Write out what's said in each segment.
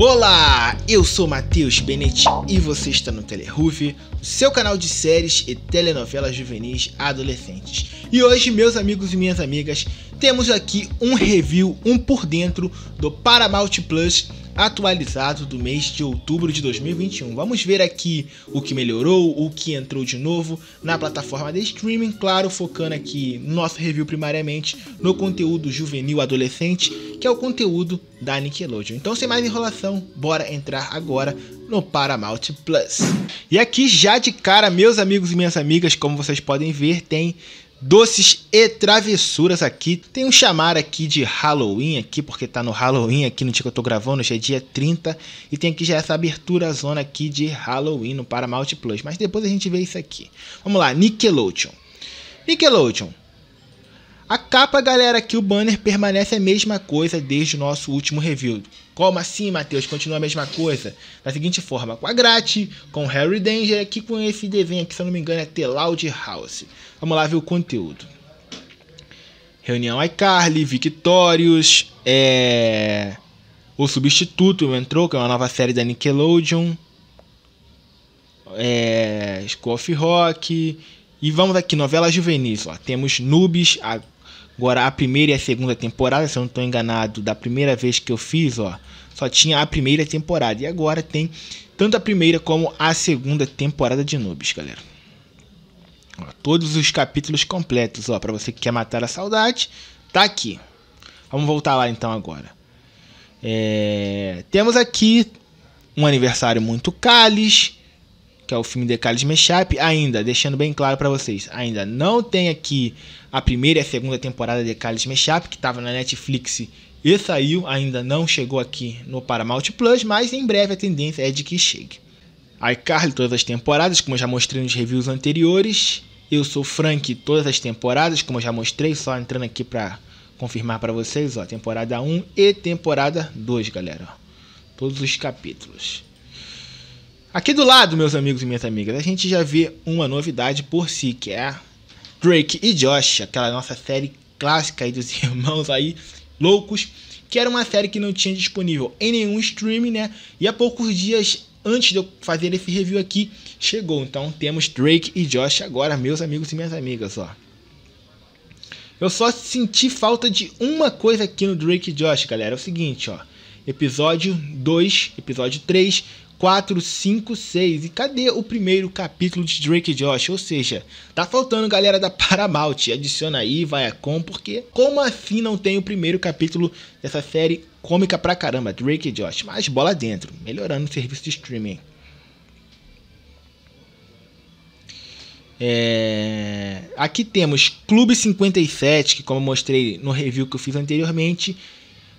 Olá, eu sou Matheus Benetti e você está no Teleruf, seu canal de séries e telenovelas juvenis adolescentes. E hoje, meus amigos e minhas amigas, temos aqui um review, um por dentro do Paramount Plus atualizado do mês de outubro de 2021. Vamos ver aqui o que melhorou, o que entrou de novo na plataforma de streaming, claro, focando aqui no nosso review primariamente no conteúdo juvenil adolescente, que é o conteúdo da Nickelodeon. Então, sem mais enrolação, bora entrar agora no Paramount Plus. E aqui já de cara, meus amigos e minhas amigas, como vocês podem ver, tem doces e travessuras aqui. Tem um chamar aqui de Halloween aqui, porque tá no Halloween aqui no dia que eu tô gravando, hoje é dia 30. E tem aqui já essa abertura zona aqui de Halloween no Paramount Plus. Mas depois a gente vê isso aqui. Vamos lá, Nickelodeon. Nickelodeon. A capa, galera, aqui o banner permanece a mesma coisa desde o nosso último review. Como assim, Matheus? Continua a mesma coisa? Da seguinte forma, com a Grat, com Harry Danger, aqui com esse desenho aqui, se eu não me engano, é The Loud House. Vamos lá ver o conteúdo. Reunião iCarly, Victorious, é... O Substituto entrou, que é uma nova série da Nickelodeon. É... School of Rock... E vamos aqui, novela juvenis, ó. Temos Nubes, a Agora, a primeira e a segunda temporada, se eu não estou enganado, da primeira vez que eu fiz, ó, só tinha a primeira temporada. E agora tem tanto a primeira como a segunda temporada de Nubes, galera. Ó, todos os capítulos completos, ó, para você que quer matar a saudade, tá aqui. Vamos voltar lá então agora. É... Temos aqui um aniversário muito cáliz, que é o filme The College Mashup, ainda, deixando bem claro para vocês, ainda não tem aqui a primeira e a segunda temporada de College Mashup, que estava na Netflix e saiu, ainda não chegou aqui no Paramount Plus, mas em breve a tendência é de que chegue. iCarly todas as temporadas, como eu já mostrei nos reviews anteriores. Eu sou Frank todas as temporadas, como eu já mostrei, só entrando aqui para confirmar para vocês, ó, temporada 1 e temporada 2, galera. Ó. Todos os capítulos. Aqui do lado, meus amigos e minhas amigas, a gente já vê uma novidade por si, que é Drake e Josh, aquela nossa série clássica aí dos irmãos aí loucos, que era uma série que não tinha disponível em nenhum streaming, né? E há poucos dias antes de eu fazer esse review aqui, chegou. Então temos Drake e Josh agora, meus amigos e minhas amigas, ó. Eu só senti falta de uma coisa aqui no Drake e Josh, galera. É o seguinte, ó. Episódio 2, episódio 3 4, 5, 6. E cadê o primeiro capítulo de Drake e Josh? Ou seja, tá faltando galera da Paramount. Adiciona aí, vai a com, porque como assim não tem o primeiro capítulo dessa série cômica pra caramba, Drake e Josh? Mas bola dentro, melhorando o serviço de streaming. É... Aqui temos Clube 57, que como eu mostrei no review que eu fiz anteriormente,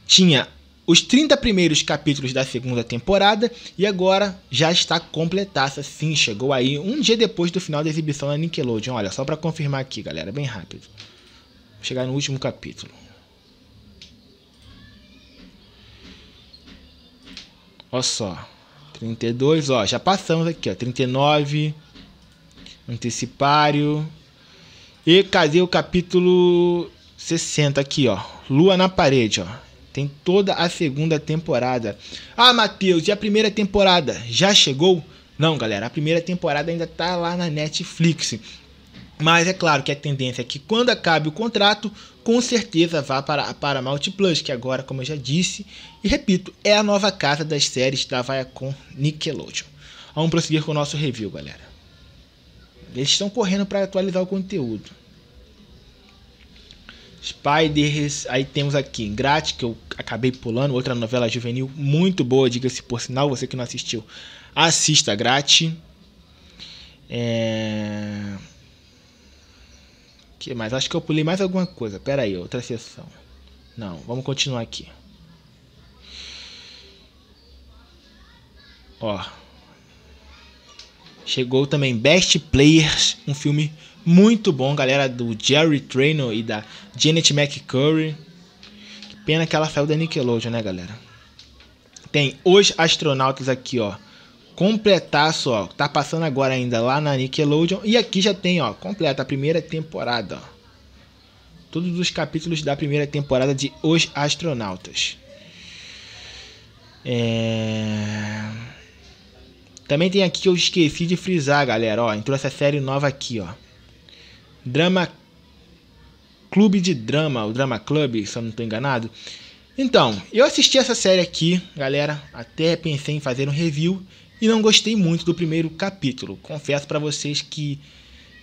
tinha os 30 primeiros capítulos da segunda temporada e agora já está completaça, sim, chegou aí um dia depois do final da exibição da Nickelodeon. Olha, só para confirmar aqui, galera, bem rápido. Vou chegar no último capítulo. Olha só. 32, ó, já passamos aqui, ó, 39 antecipário. E cadê o capítulo 60 aqui, ó? Lua na parede, ó. Tem toda a segunda temporada. Ah, Matheus, e a primeira temporada? Já chegou? Não, galera, a primeira temporada ainda tá lá na Netflix. Mas é claro que a tendência é que quando acabe o contrato, com certeza vá para a Paramount Plus, que agora, como eu já disse, e repito, é a nova casa das séries da Viacom Nickelodeon. Vamos prosseguir com o nosso review, galera. Eles estão correndo para atualizar o conteúdo. Spiders, aí temos aqui Grat, que eu acabei pulando, outra novela juvenil muito boa, diga-se por sinal, você que não assistiu, assista Grat. É... que mais? Acho que eu pulei mais alguma coisa. Pera aí, outra sessão. Não, vamos continuar aqui. Ó. Chegou também Best Players, um filme muito bom, galera do Jerry Traynor e da Janet McCurry. Que pena que ela saiu da Nickelodeon, né, galera? Tem os astronautas aqui, ó. Completaço, ó. Tá passando agora ainda lá na Nickelodeon. E aqui já tem, ó, completa a primeira temporada, ó. Todos os capítulos da primeira temporada de Os Astronautas. É... Também tem aqui que eu esqueci de frisar, galera. Ó, entrou essa série nova aqui, ó. Drama Clube de Drama, o Drama Club, se eu não estou enganado. Então, eu assisti essa série aqui, galera. Até pensei em fazer um review e não gostei muito do primeiro capítulo. Confesso para vocês que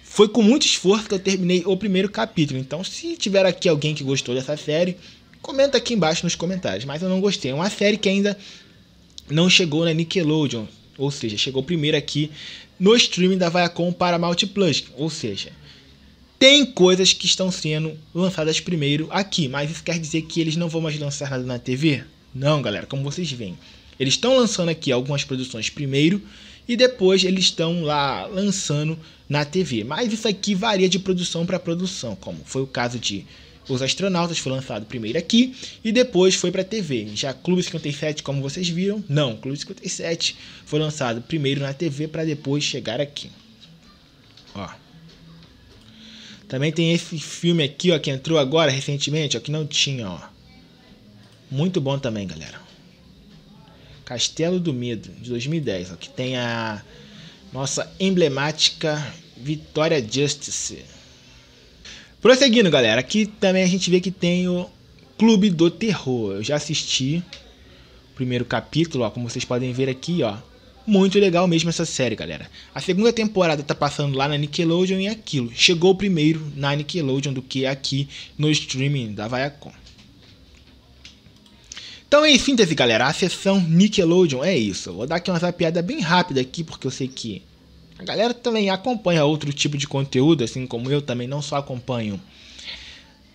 foi com muito esforço que eu terminei o primeiro capítulo. Então, se tiver aqui alguém que gostou dessa série, comenta aqui embaixo nos comentários. Mas eu não gostei. É uma série que ainda não chegou na Nickelodeon. Ou seja, chegou primeiro aqui no streaming da Viacom Paramount Plus. Ou seja, tem coisas que estão sendo lançadas primeiro aqui. Mas isso quer dizer que eles não vão mais lançar nada na TV? Não, galera. Como vocês veem. Eles estão lançando aqui algumas produções primeiro e depois eles estão lá lançando na TV. Mas isso aqui varia de produção para produção, como foi o caso de Os Astronautas, foi lançado primeiro aqui e depois foi para TV. Já Clube 57, como vocês viram, não, Clube 57 foi lançado primeiro na TV para depois chegar aqui. Ó. Também tem esse filme aqui, ó, que entrou agora recentemente, ó, que não tinha, ó. Muito bom também, galera. Castelo do Medo, de 2010, ó, que tem a nossa emblemática Vitória Justice. Prosseguindo, galera, aqui também a gente vê que tem o Clube do Terror. Eu já assisti o primeiro capítulo, ó, como vocês podem ver aqui, ó. Muito legal mesmo essa série, galera. A segunda temporada tá passando lá na Nickelodeon e aquilo. Chegou primeiro na Nickelodeon do que aqui no streaming da Viacom. Então, em síntese, galera, a sessão Nickelodeon é isso. Vou dar aqui uma zapiada bem rápida aqui, porque eu sei que a galera também acompanha outro tipo de conteúdo, assim como eu também não só acompanho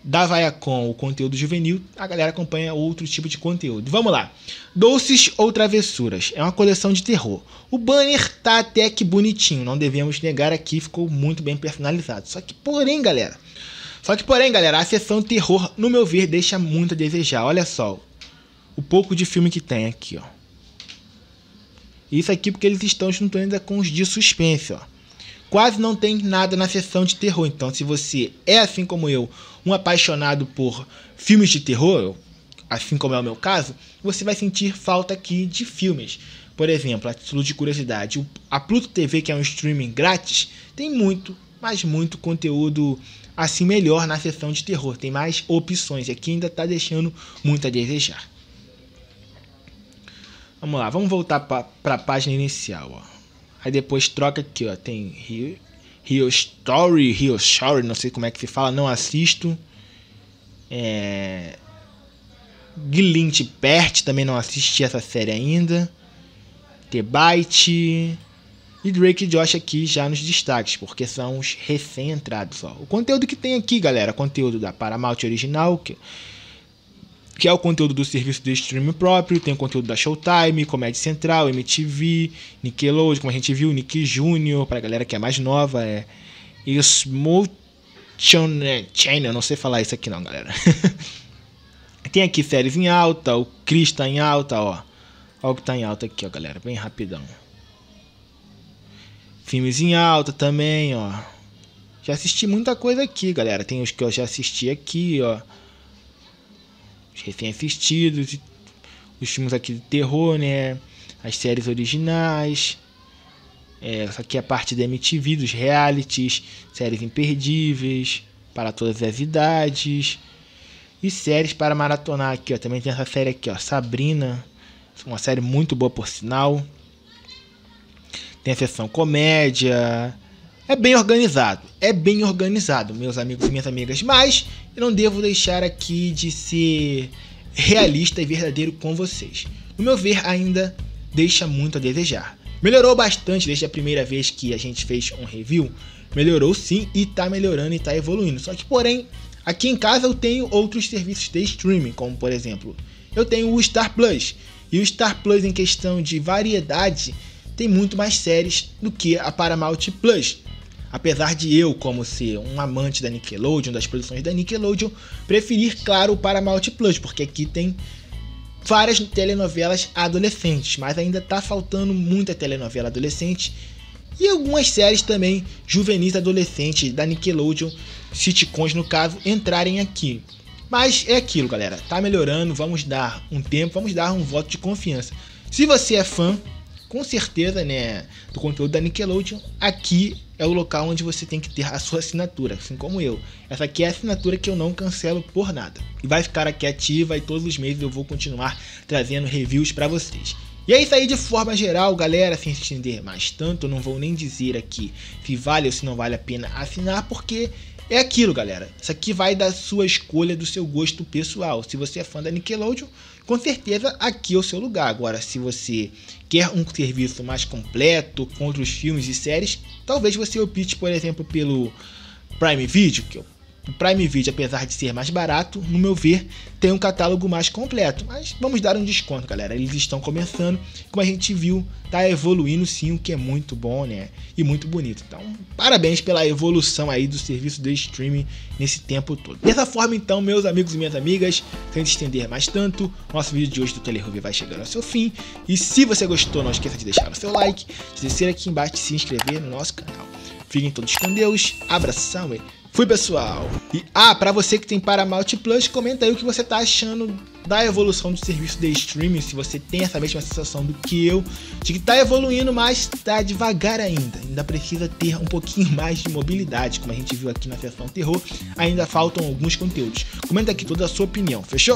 da Viacom o conteúdo juvenil, a galera acompanha outro tipo de conteúdo. Vamos lá. Doces ou Travessuras. É uma coleção de terror. O banner tá até que bonitinho, não devemos negar aqui, ficou muito bem personalizado. Só que, porém, galera, só que, porém, galera, a sessão terror, no meu ver, deixa muito a desejar. Olha só, o pouco de filme que tem aqui, ó. Isso aqui porque eles estão juntando ainda com os de suspense, ó. Quase não tem nada na sessão de terror. Então, se você é assim como eu, um apaixonado por filmes de terror, assim como é o meu caso, você vai sentir falta aqui de filmes. Por exemplo, a título de curiosidade, a Pluto TV, que é um streaming grátis, tem muito, mas muito conteúdo assim melhor na sessão de terror. Tem mais opções. Aqui ainda está deixando muito a desejar. Vamos lá, vamos voltar para a página inicial. Ó. Aí depois troca aqui, ó. Tem Rio, Rio Story, Rio Story, não sei como é que se fala, não assisto. É... Glint Pert, também não assisti essa série ainda. The Bite. E Drake e Josh aqui já nos destaques, porque são os recém-entrados. O conteúdo que tem aqui, galera, conteúdo da Paramount original, que que é o conteúdo do serviço de streaming próprio, tem o conteúdo da Showtime, Comédia Central, MTV, Nickelodeon, como a gente viu, Nick Jr., pra galera que é mais nova, é Channel, não sei falar isso aqui não, galera. tem aqui séries em alta, o Chris tá em alta, ó. Olha o que tá em alta aqui, ó, galera, bem rapidão. Filmes em alta também, ó. Já assisti muita coisa aqui, galera. Tem os que eu já assisti aqui, ó os recém-assistidos, os filmes aqui de terror, né? As séries originais. É, essa aqui é a parte da MTV, dos realities, séries imperdíveis, para todas as idades. E séries para maratonar aqui, ó. Também tem essa série aqui, ó, Sabrina. Uma série muito boa por sinal. Tem a seção comédia. É bem organizado. É bem organizado, meus amigos e minhas amigas. Mas eu não devo deixar aqui de ser realista e verdadeiro com vocês. No meu ver, ainda deixa muito a desejar. Melhorou bastante desde a primeira vez que a gente fez um review. Melhorou sim e tá melhorando e tá evoluindo. Só que, porém, aqui em casa eu tenho outros serviços de streaming, como por exemplo, eu tenho o Star Plus. E o Star Plus, em questão de variedade, tem muito mais séries do que a Paramount Plus. Apesar de eu, como ser um amante da Nickelodeon, das produções da Nickelodeon, preferir, claro, o Paramount Plus, porque aqui tem várias telenovelas adolescentes, mas ainda tá faltando muita telenovela adolescente e algumas séries também juvenis adolescentes da Nickelodeon, sitcoms no caso, entrarem aqui. Mas é aquilo, galera. Tá melhorando, vamos dar um tempo, vamos dar um voto de confiança. Se você é fã, com certeza, né, do conteúdo da Nickelodeon, aqui é o local onde você tem que ter a sua assinatura, assim como eu. Essa aqui é a assinatura que eu não cancelo por nada. E vai ficar aqui ativa e todos os meses eu vou continuar trazendo reviews para vocês. E é isso aí de forma geral, galera, sem se estender mais tanto, não vou nem dizer aqui se vale ou se não vale a pena assinar, porque é aquilo, galera. Isso aqui vai da sua escolha, do seu gosto pessoal. Se você é fã da Nickelodeon, com certeza aqui é o seu lugar. Agora, se você quer um serviço mais completo, com outros filmes e séries, talvez você opte, por exemplo, pelo Prime Video, que eu o Prime Video, apesar de ser mais barato, no meu ver, tem um catálogo mais completo. Mas vamos dar um desconto, galera. Eles estão começando, como a gente viu, tá evoluindo sim, o que é muito bom, né? E muito bonito. Então, parabéns pela evolução aí do serviço de streaming nesse tempo todo. Dessa forma, então, meus amigos e minhas amigas, sem estender mais tanto, nosso vídeo de hoje do Telehub vai chegando ao seu fim. E se você gostou, não esqueça de deixar o seu like, de descer aqui embaixo e se inscrever no nosso canal. Fiquem todos com Deus, abração e Fui, pessoal. E, ah, para você que tem Paramount Plus, comenta aí o que você tá achando da evolução do serviço de streaming, se você tem essa mesma sensação do que eu, de que tá evoluindo, mas tá devagar ainda. Ainda precisa ter um pouquinho mais de mobilidade, como a gente viu aqui na sessão terror. Ainda faltam alguns conteúdos. Comenta aqui toda a sua opinião, fechou?